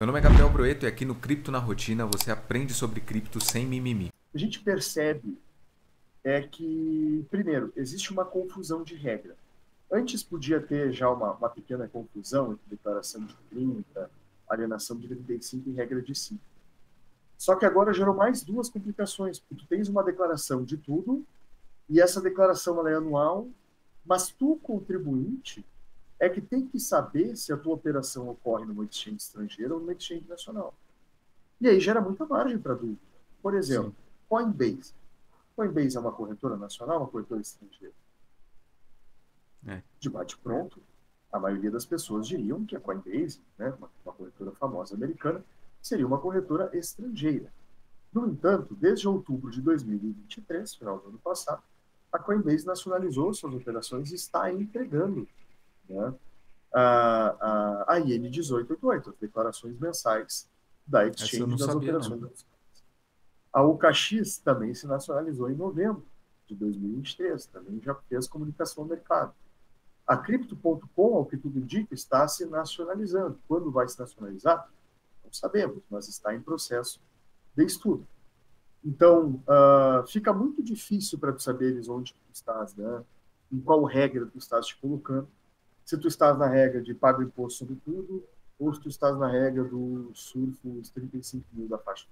Meu nome é Gabriel Broeto e aqui no Cripto na Rotina você aprende sobre cripto sem mimimi. A gente percebe é que, primeiro, existe uma confusão de regra. Antes podia ter já uma, uma pequena confusão entre declaração de 30, alienação de 35 e regra de 5. Só que agora gerou mais duas complicações, porque tu tens uma declaração de tudo, e essa declaração ela é anual, mas tu, contribuinte, é que tem que saber se a tua operação ocorre numa exchange estrangeira ou numa exchange nacional. E aí gera muita margem para dúvida. Por exemplo, Sim. Coinbase. Coinbase é uma corretora nacional, uma corretora estrangeira? É. De bate-pronto, a maioria das pessoas diriam que a Coinbase, né, uma, uma corretora famosa americana, seria uma corretora estrangeira. No entanto, desde outubro de 2023, final do ano passado, a Coinbase nacionalizou suas operações e está entregando né, a, a, a IN 1888, as declarações mensais da exchange das sabia, operações. Não. A UKX também se nacionalizou em novembro de 2023, também já fez comunicação ao mercado. A Crypto.com, ao que tudo indica, está se nacionalizando. Quando vai se nacionalizar? Não sabemos, mas está em processo de estudo. Então, uh, fica muito difícil para tu saberes onde tu estás, né? em qual regra tu estás te colocando. Se tu estás na regra de pago imposto sobre tudo, ou se tu estás na regra do surf os 35 mil da faixa